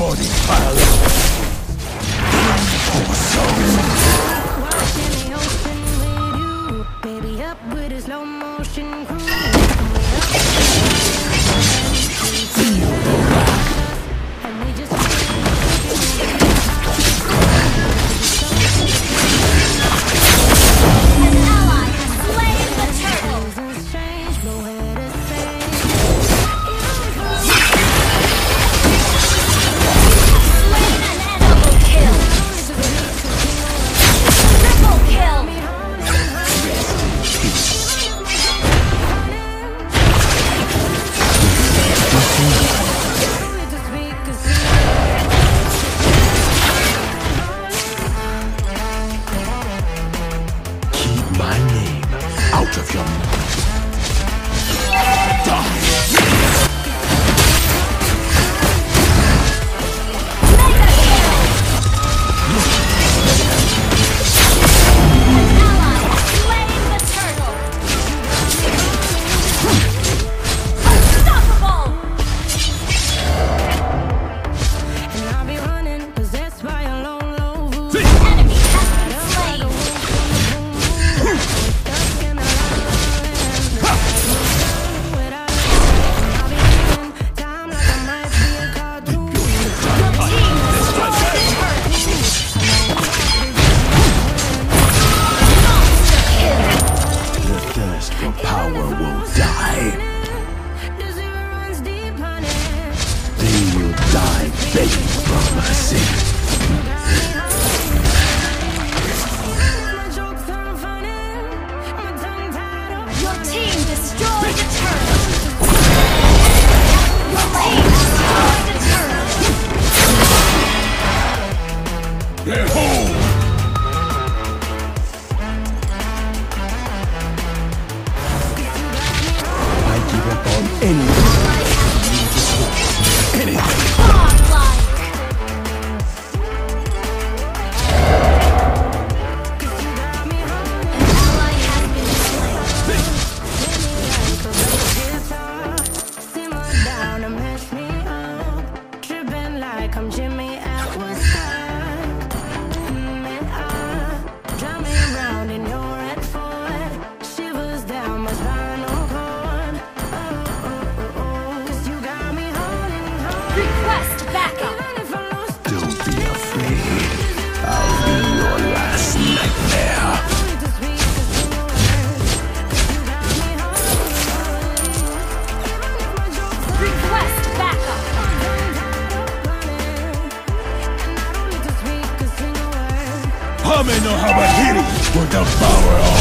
body parallel. sim. come June. will devour all.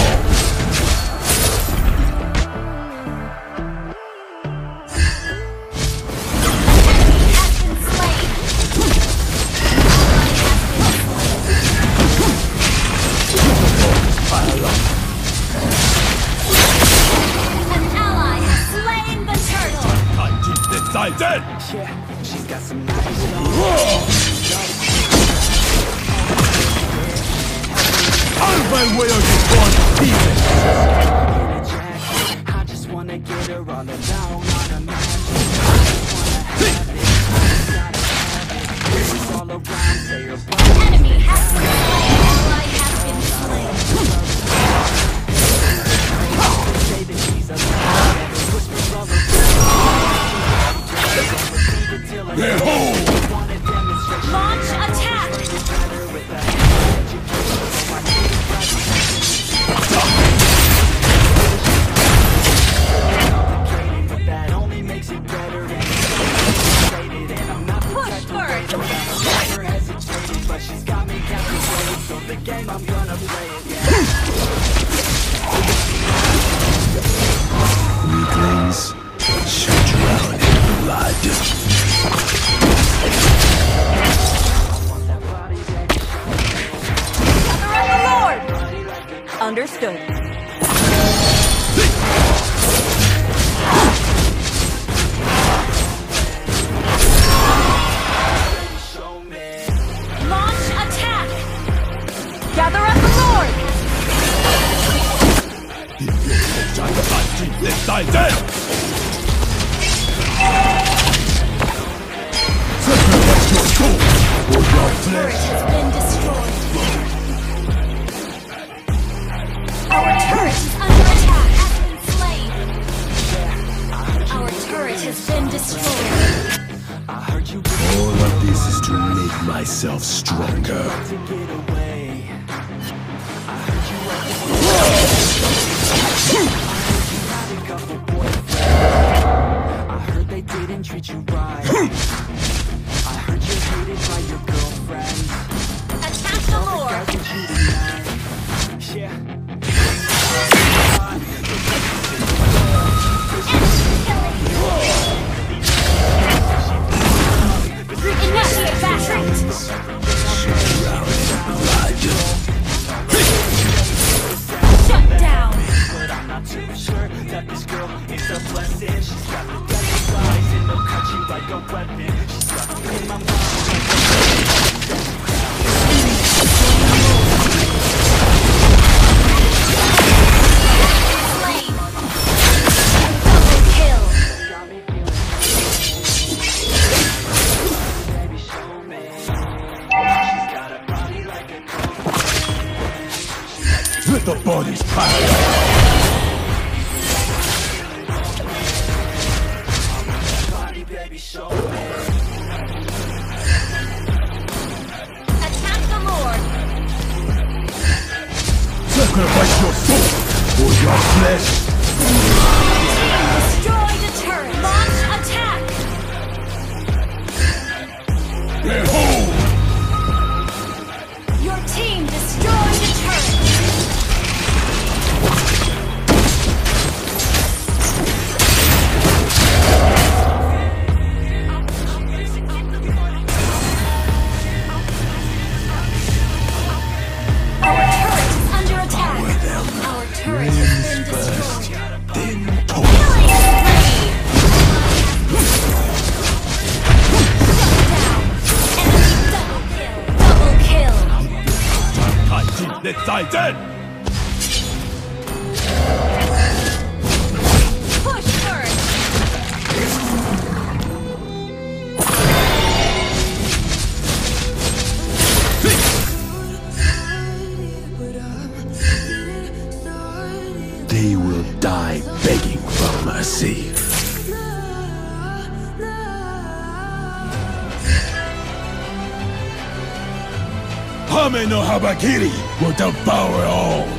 Behold! didn't treat you right. I heard you hated by your girlfriend. Attack the Lord! all these problems. sacrifice your soul for your flesh. Destroy the turret. Launch attack. Behold. 再战！Ame no Habakiri will devour all.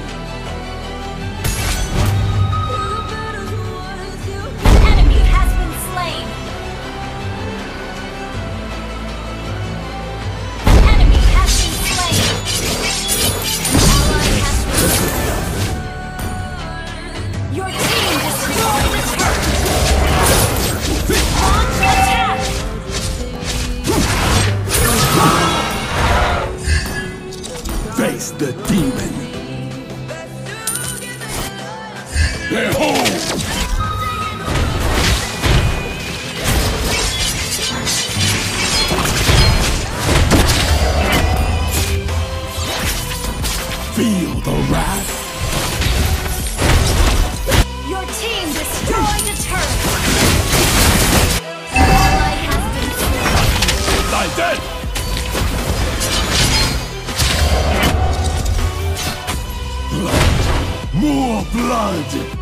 your blood!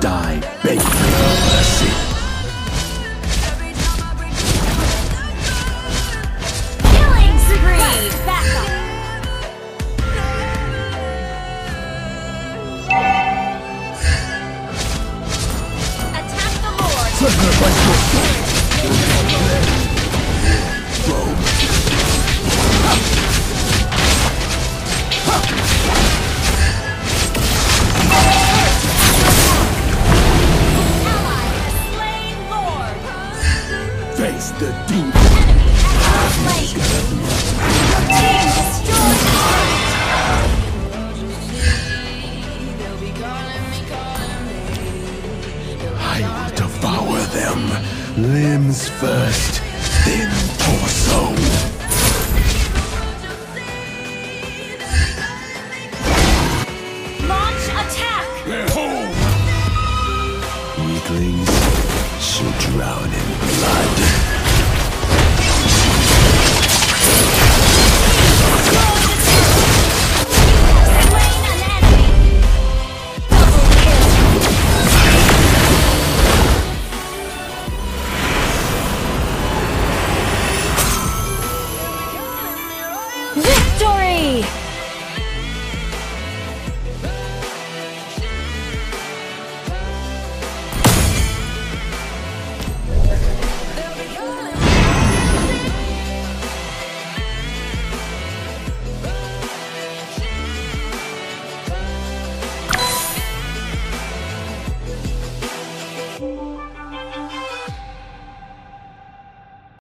die begging for mercy. I will devour them, limbs first, then torso.